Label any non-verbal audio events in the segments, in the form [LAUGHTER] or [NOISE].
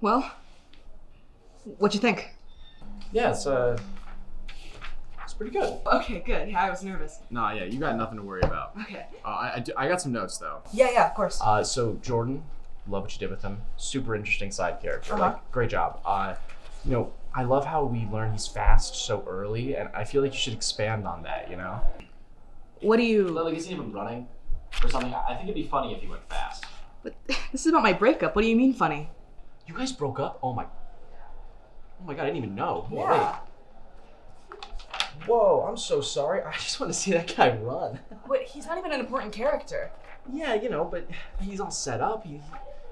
Well, what'd you think? Yeah, it's uh, it's pretty good. Okay, good. Yeah, I was nervous. Nah, yeah, you got nothing to worry about. Okay. Uh, I, I, do- I got some notes though. Yeah, yeah, of course. Uh, so Jordan, love what you did with him. Super interesting side character. Uh-huh. Like, great job. Uh, you know, I love how we learn he's fast so early, and I feel like you should expand on that. You know. What do you? Like, is he even running or something? I I think it'd be funny if he went fast. But [LAUGHS] this is about my breakup. What do you mean funny? You guys broke up? Oh my. Oh my god, I didn't even know. Whoa, Yeah. wait. Whoa, I'm so sorry. I just want to see that guy run. [LAUGHS] But he's not even an important character. Yeah, you know, but he's all set up. He,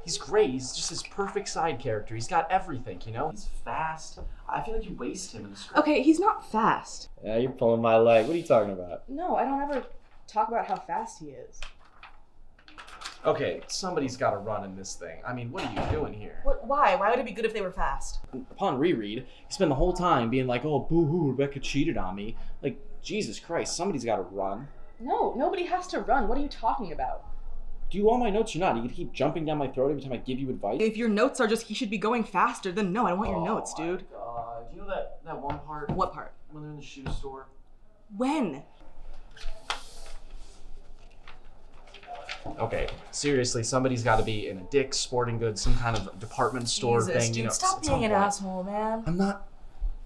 he's great. He's just this perfect side character. He's got everything, you know? He's fast. I feel like you waste him in the script. Okay, he's not fast. Yeah, you're pulling my leg. What are you talking about? No, I don't ever talk about how fast he is. Okay, somebody's got to run in this thing. I mean, what are you doing here? What? Why? Why would it be good if they were fast? Upon reread, you spend the whole time being like, oh, boo hoo, Rebecca cheated on me. Like, Jesus Christ, somebody's got to run. No, nobody has to run. What are you talking about? Do you want my notes or not? You gonna keep jumping down my throat every time I give you advice? If your notes are just he should be going faster, then no, I don't want your oh notes, Oh my dude. God. Do you know that, that one part What part? when they're in the shoe store? When? Okay, seriously, somebody's got to be in a Dick's Sporting Goods, some kind of department store Jesus, thing. dude, you know, stop being an point. asshole, man. I'm not.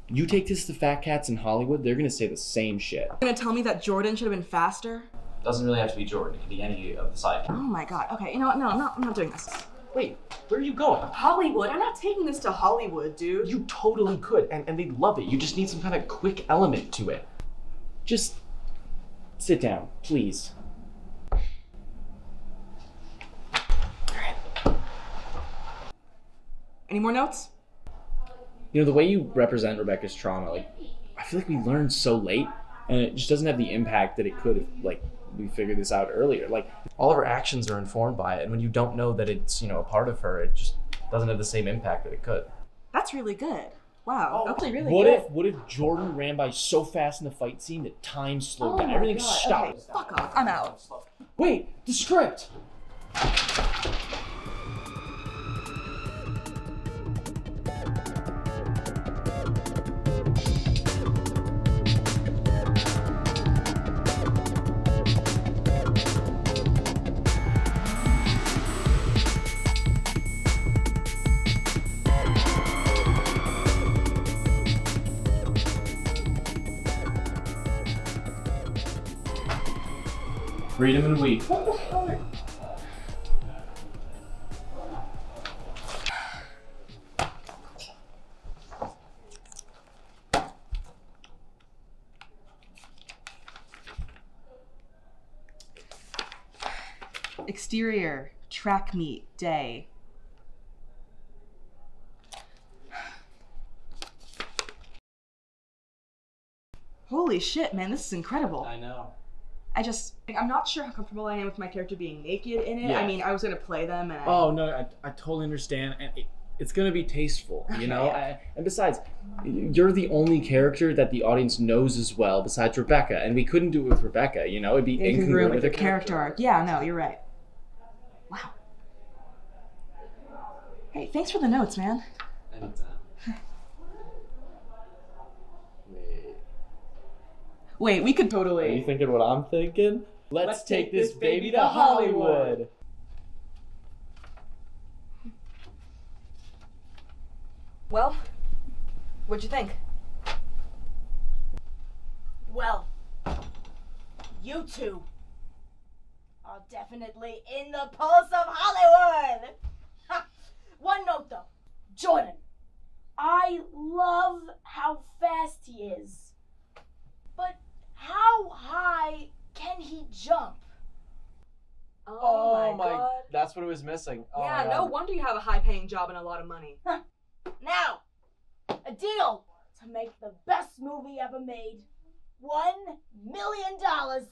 You take this to fat cats in Hollywood, they're gonna say the same shit. You're gonna tell me that Jordan should have been faster? Doesn't really have to be Jordan. It could be any of the side. Oh my god. Okay, you know what? No, I'm not, I'm not doing this. Wait, where are you going? Hollywood? I'm not taking this to Hollywood, dude. You totally could, and, and they'd love it. You just need some kind of quick element to it. Just sit down, please. Any more notes? You know, the way you represent Rebecca's trauma, like, I feel like we learned so late, and it just doesn't have the impact that it could if, like, we figured this out earlier. Like, All of her actions are informed by it, and when you don't know that it's, you know, a part of her, it just doesn't have the same impact that it could. That's really good. Wow, oh, that's actually really what good. if what if Jordan ran by so fast in the fight scene that time slowed Oh down? my Everything God, stopped. okay, fuck off. I'm out. Wait, the script. Freedom and we. Exterior, track meet, day. Holy shit, man, this is incredible. I know. I just, I'm not sure how comfortable I am with my character being naked in it. Yeah. I mean, I was gonna play them and I, Oh no, I, I totally understand, and it, it's gonna be tasteful, you know. Yeah. I, and besides, you're the only character that the audience knows as well, besides Rebecca, and we couldn't do it with Rebecca. You know, it'd be incongruent with her the character arc. Yeah, no, you're right. Wow. Hey, thanks for the notes, man. Anytime. [LAUGHS] Wait, we could totally. Are you thinking what I'm thinking? Let's, take this baby to Hollywood. Well, what'd you think? Well, you two are definitely in the pulse of Hollywood. Ha! One note though, Jordan, I love how fast he is, but how high can he jump? Oh, oh my, god. That's what it was missing. Oh yeah, no wonder you have a high paying job and a lot of money. Now, a deal to make the best movie ever made. One million dollars.